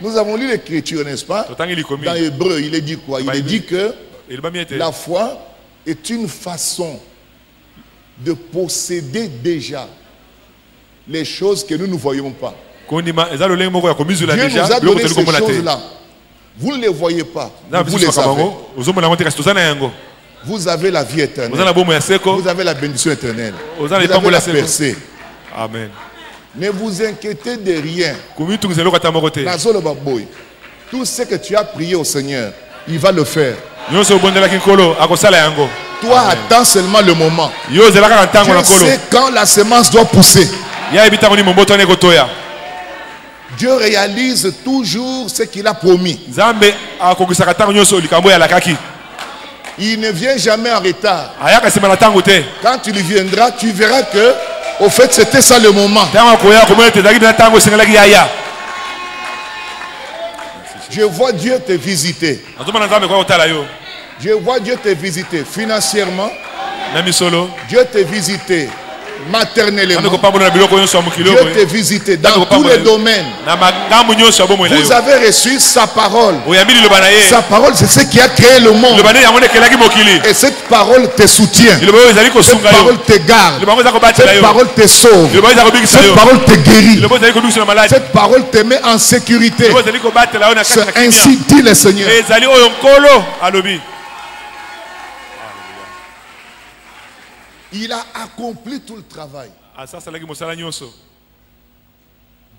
Nous avons lu l'écriture, n'est-ce pas Dans Hébreu, il est dit quoi Il est Bible. dit que la foi est une façon de posséder déjà les choses que nous ne voyons pas. Dieu nous a donné ces choses-là. Vous ne les voyez pas, vous les avez. Vous avez la vie éternelle. Vous avez la bénédiction éternelle. Vous avez la percée. amen Ne vous inquiétez de rien. Tout ce que tu as prié au Seigneur, il va le faire. Toi, attends seulement le moment. Dieu sait quand la semence doit pousser. Dieu réalise toujours ce qu'il a promis. Il ne vient jamais en retard. Quand tu lui viendras, tu verras que, au fait, c'était ça le moment. Je vois Dieu te visiter. Je vois Dieu te visiter financièrement. Dieu te visiter maternellement. Dieu te visiter dans tous les domaines. Vous avez reçu sa parole. Sa parole, c'est ce qui a créé le monde. Et cette parole te soutient. Cette parole te garde. Cette parole te sauve. Cette parole te guérit. Cette parole te met en sécurité. ainsi dit le Seigneur. Il a accompli tout le travail. nyonso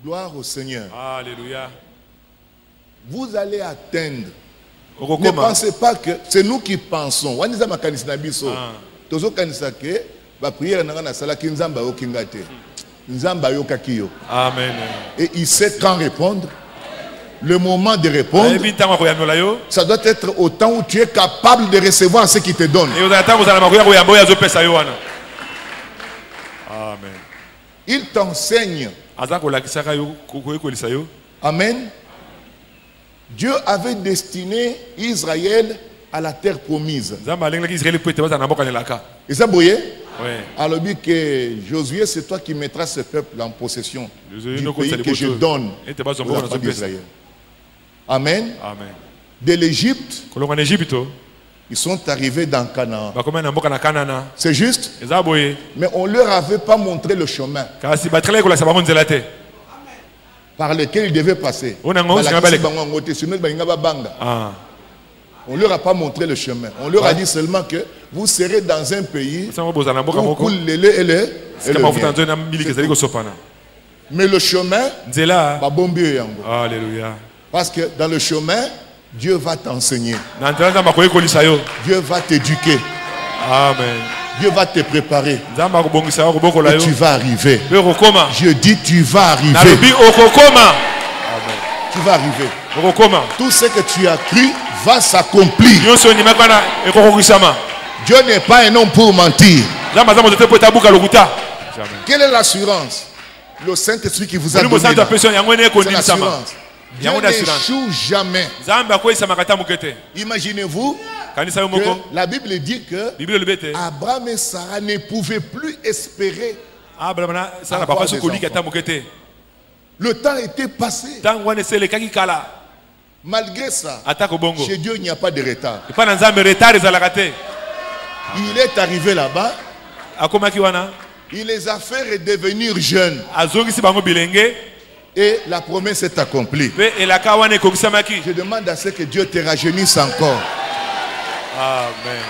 Gloire au Seigneur. alleluya Vous allez atteindre. Ne pensez pas que c'est nous qui pensons. Waniza makanisi na biso. Tozo kanisa ke ba prière nanga na sala ki nzamba okinga te. Nzamba yo. amen Et il sait quand répondre. Le moment de répondre, yo ça doit être au temps où tu es capable de recevoir ce qu'il te donne. amen Il t'enseigne. Amen. Dieu avait destiné Israël à la terre promise. Et ça, vous voyez Ouais. Alors, dit que Josué, c'est toi qui mettras ce peuple en possession du pays que je donne Et t'es pas aux son bon, enfants on a son d'Israël. Amen. amen. De l'Égypte, ils sont arrivés dans Canaan. C'est juste, mais on ne leur avait pas montré le chemin. Par lequel ils devaient passer. Ah. On ne leur a pas montré le chemin. On leur a dit seulement que vous serez dans un pays où coule le lait et le, le Mais le chemin, nzela Parce que dans le chemin, Dieu va t'enseigner. Dieu va t'éduquer. amen Dieu va te préparer. Et tu vas arriver. Je dis, tu vas arriver. Tu vas arriver. Tout ce que tu as cru va s'accomplir. Dieu n'est pas un homme pour mentir. Quelle est l'assurance? Le Saint-Esprit qui vous a donné. C'est l'assurance. Dieu n'échoue jamais. Imaginez-vous que la Bible dit que ete Abraham et Sarah ne pouvaient plus espérer. Avoir des enfants. te Le temps était passé. Malgré ça, chez Dieu, il n'y a pas de retard. Il est arrivé là-bas, il les a fait redevenir jeunes. Et la promesse est accomplie. Je demande à ce que Dieu te rajeunisse encore. amen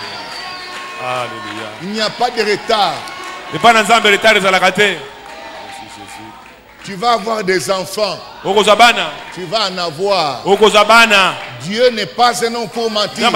Il n'y a pas de retard. Tu vas avoir des enfants. Tu vas en avoir. Dieu n'est pas un homme pour mentir.